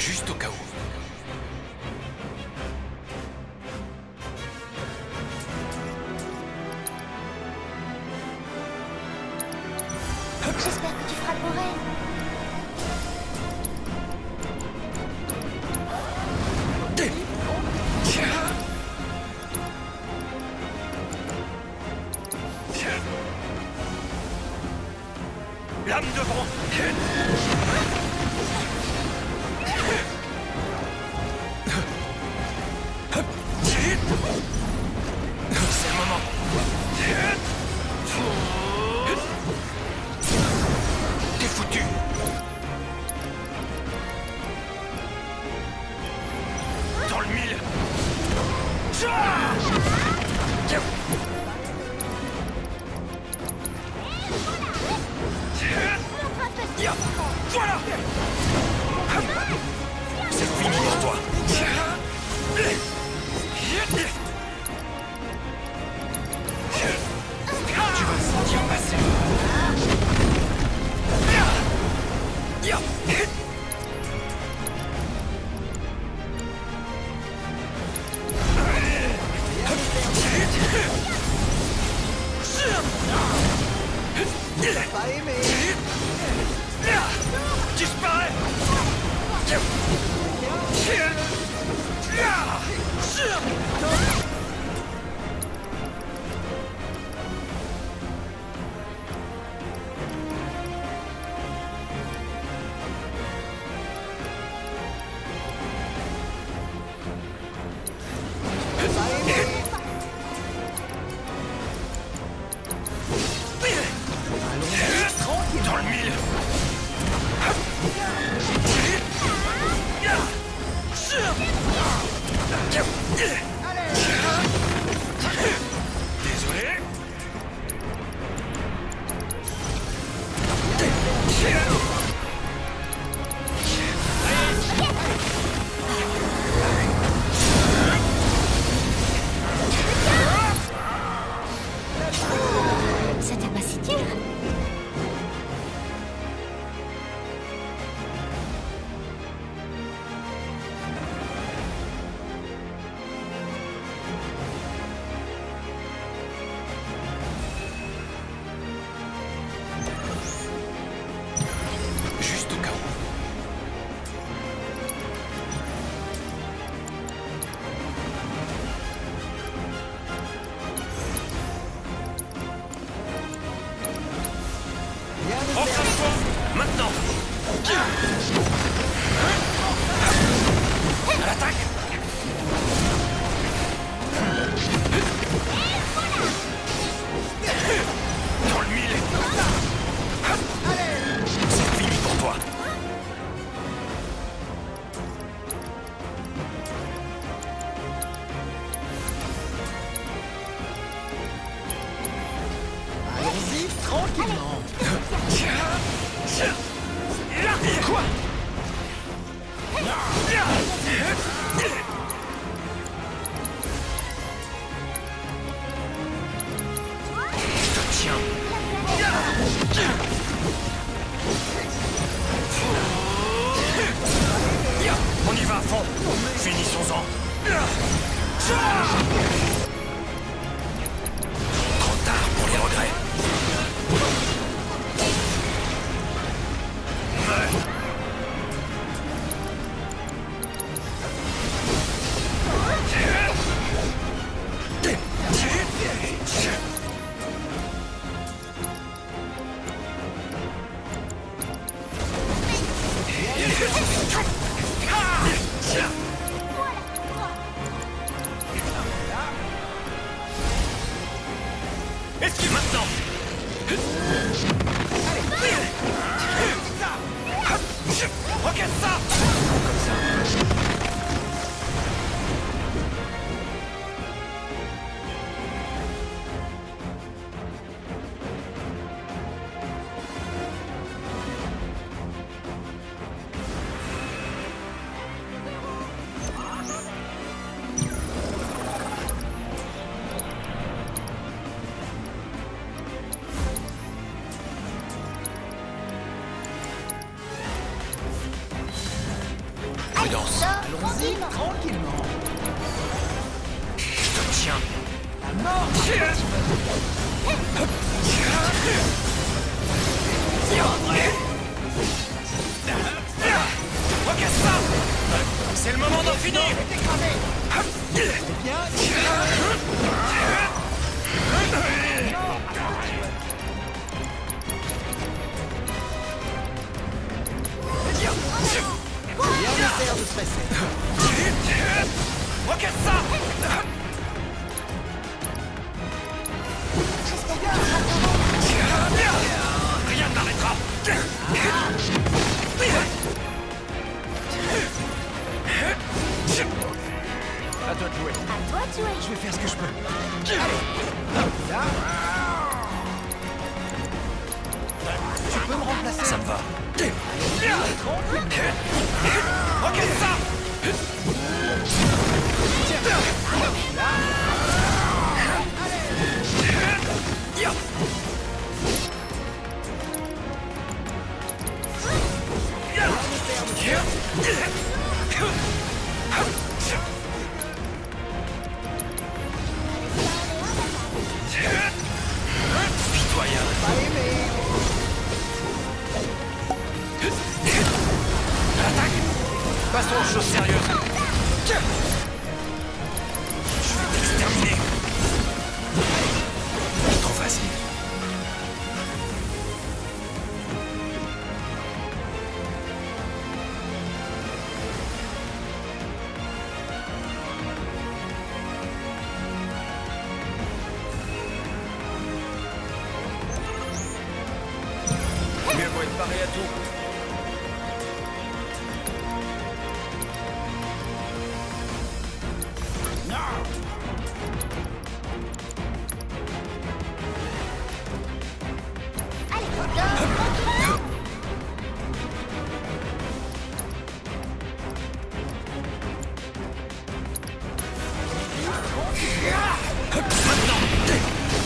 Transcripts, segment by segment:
juste Voilà chien. On y va à fond. Finissons-en. De tu rattraperas. Rien ne m'arrêtera À toi. À toi de. Je vais faire ce que je peux. Tu peux me remplacer Ça me va. Tranquille. Ok, Passons aux choses sérieuses.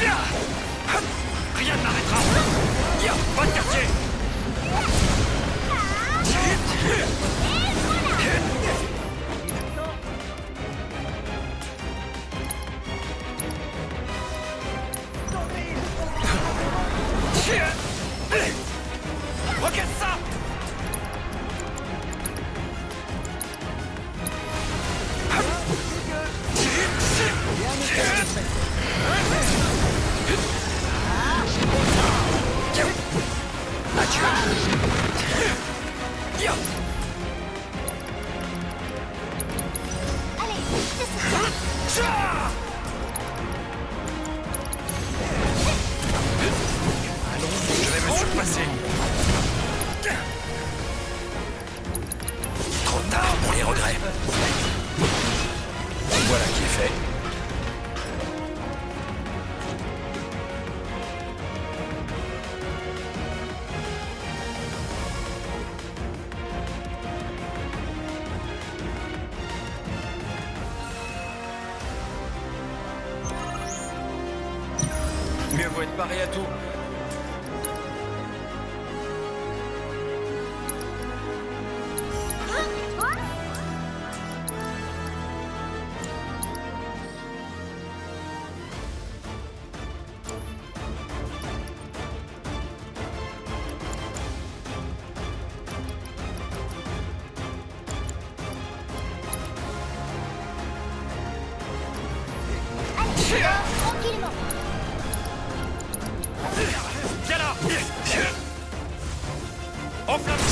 Rien ne m'arrêtera Ya, Voilà qui est fait. Offener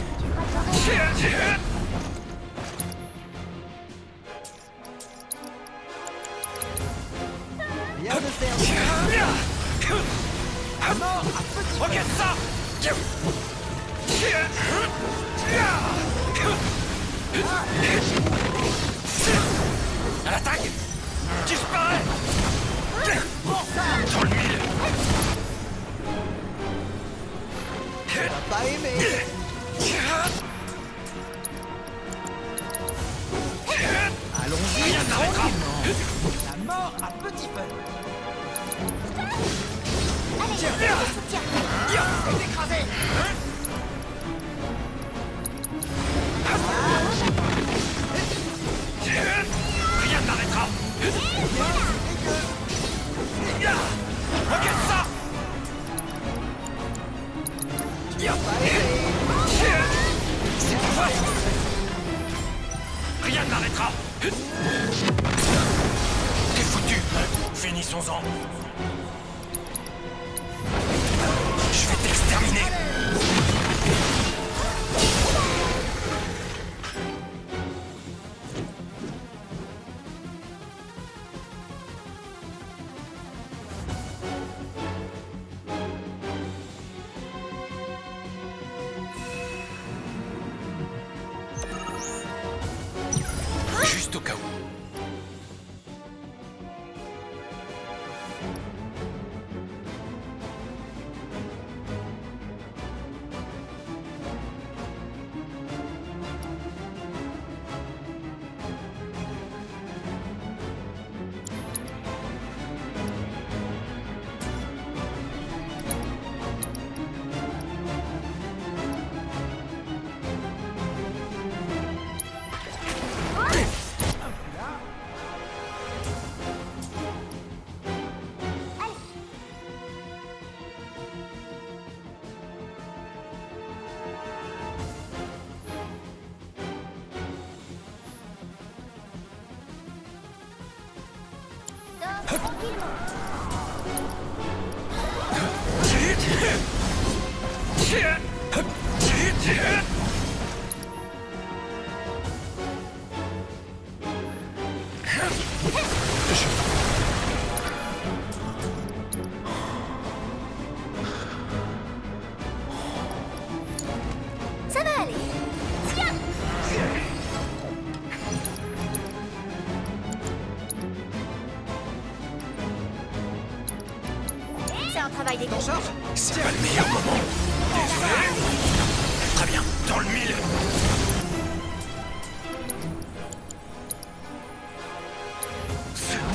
Rien Profitons-en travail C'est pas le meilleur moment. Désolé. Très bien, dans le mille.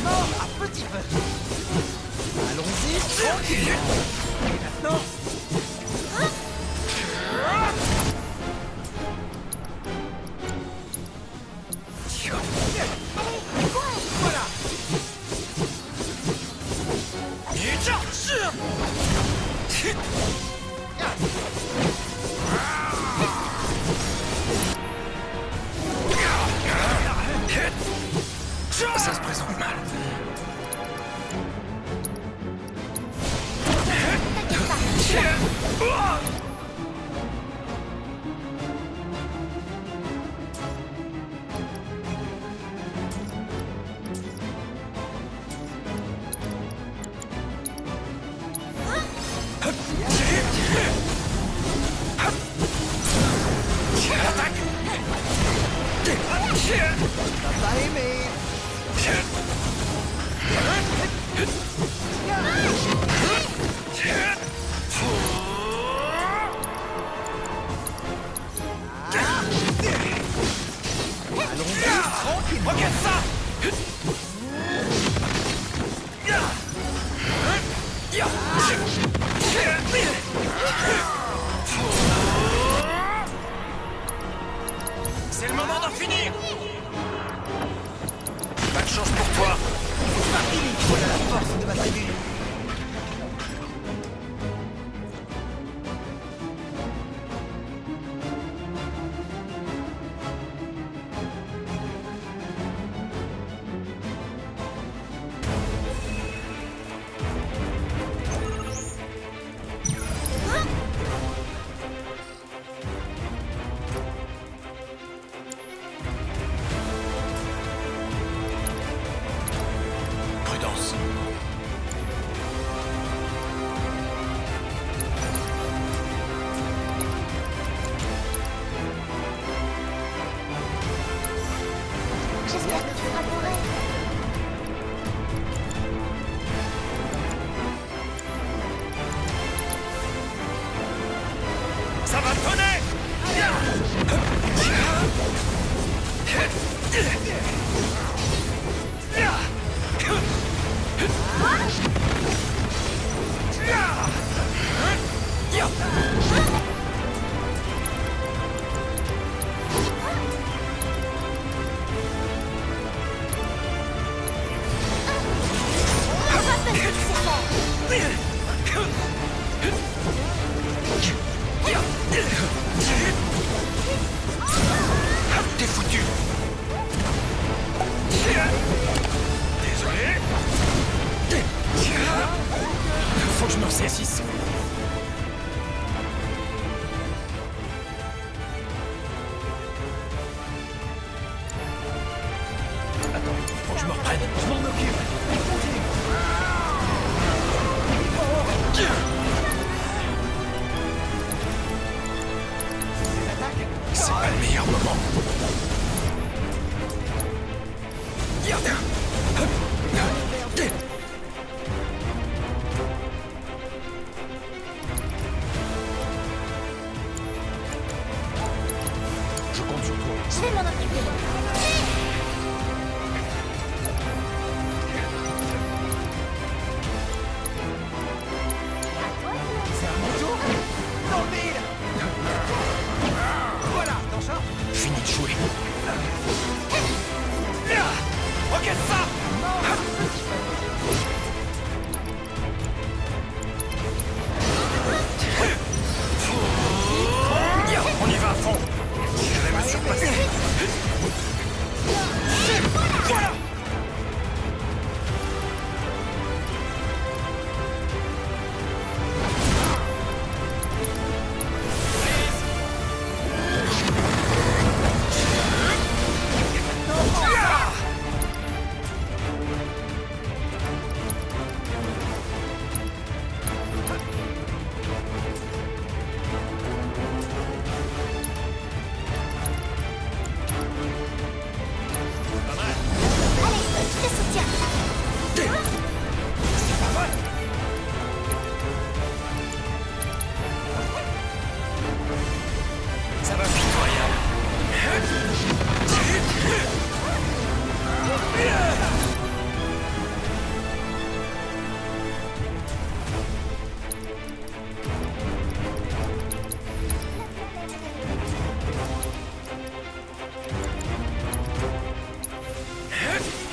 Mort à petit feu. Allons-y, tranquille. Ugh! Ah! C'est pas le meilleur moment. Garde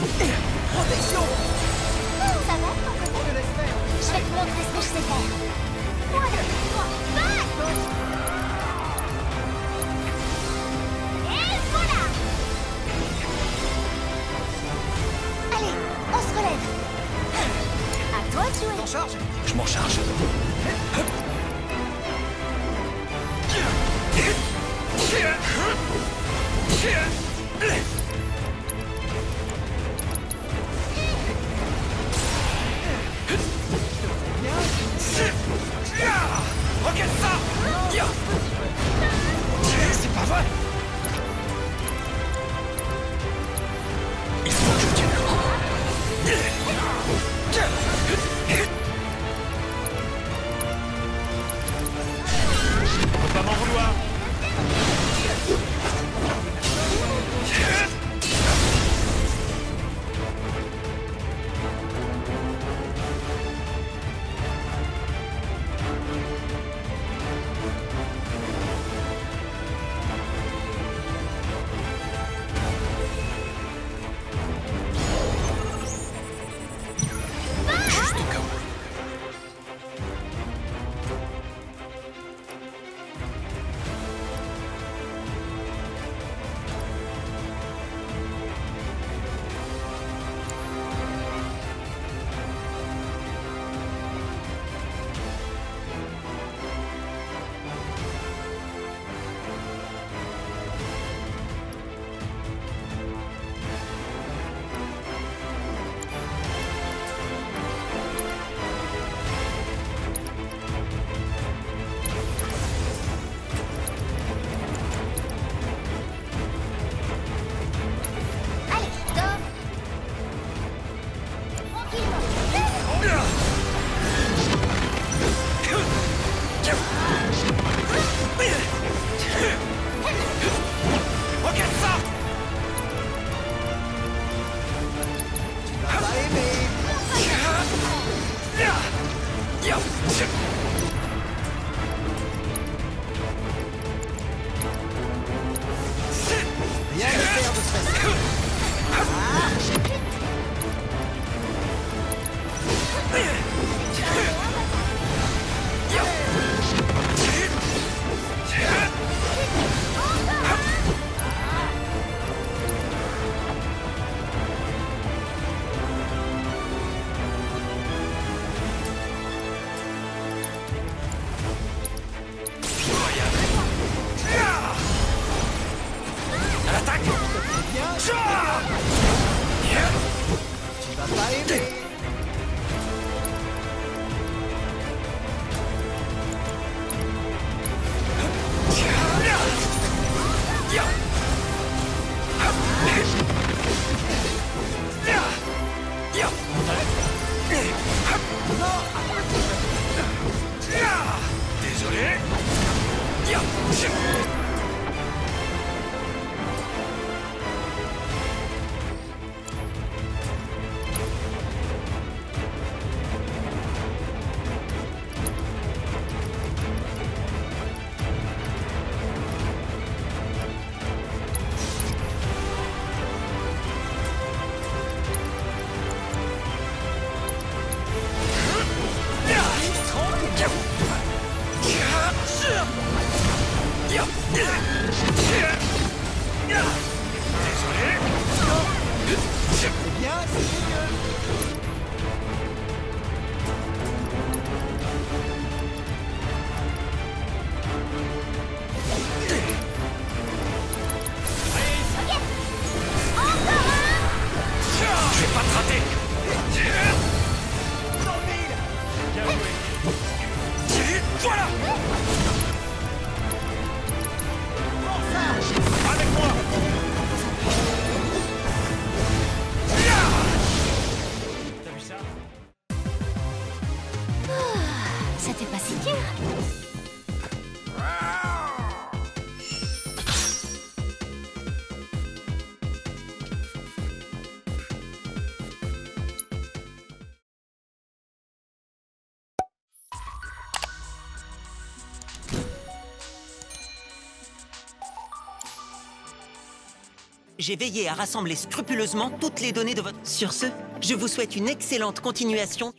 Protection Ça va Je vais te montrer ce que je sais faire Back Et voilà Allez, on se relève. À toi de jouer Je m'en charge. J'ai veillé à rassembler scrupuleusement toutes les données de votre... Sur ce, je vous souhaite une excellente continuation